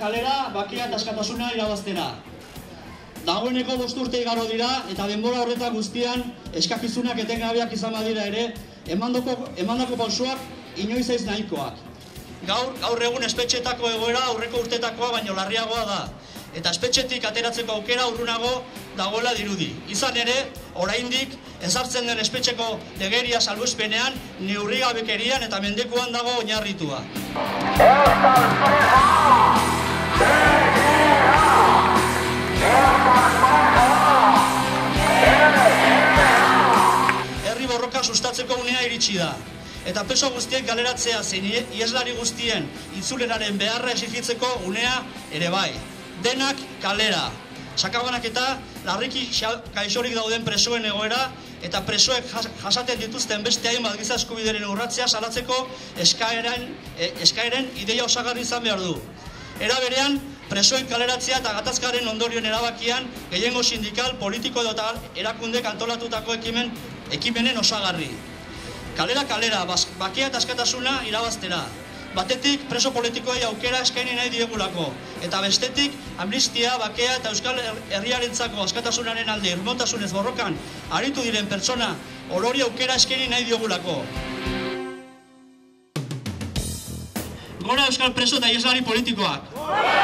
kalera, bakia eta askatasuna irabaztera. Dagoeneko bost igaro dira eta denbora horretan guztian eskakizunak etengabeak izan badira ere, emandako, emandako pausuak inoiz ez nahikoak. Gaur, gaur egun espetxetako egoera aurreko urtetakoa baino larriagoa da. Eta espetxetik ateratzeko aukera urrunago dagoela dirudi. Izan ere, oraindik ezartzen den espetxeko legeria salbuespenean, neurrigabekerian eta mendekuan dago oinarritua. Sustatzeko unea iritsi da. Eta peso guztiek galeratzea zein ieslari guztien itzuleraren beharra exigitzeko unea ere bai. Denak kalera. Sakabanak eta larriki kaixorik dauden presoen egoera eta presoek jasaten dituzten beste hainbat giza eskubideren urratzea salatzeko eskaeren, e, eskaeren ideia osagarri izan behar du. Era berean, presoen kaleratzea eta gatazkaren ondorioen erabakian gehiengo sindikal, politiko eta erakundek antolatutako ekimen, ekimenen osagarri. Kalera kalera, bakia eta askatasuna irabaztera. Batetik preso politikoei aukera eskaini nahi diegulako. Eta bestetik amnistia, bakea eta euskal herriarentzako askatasunaren alde irmontasunez borrokan aritu diren pertsona orori aukera eskaini nahi diegulako. Gora euskal preso eta ieslari politikoak! Gora!